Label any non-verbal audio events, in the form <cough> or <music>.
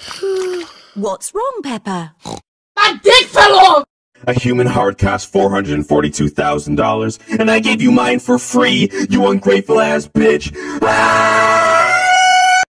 <sighs> What's wrong, Pepper? My dick fell off! A human heart costs $442,000, and I gave you mine for free, you ungrateful ass bitch! Ah!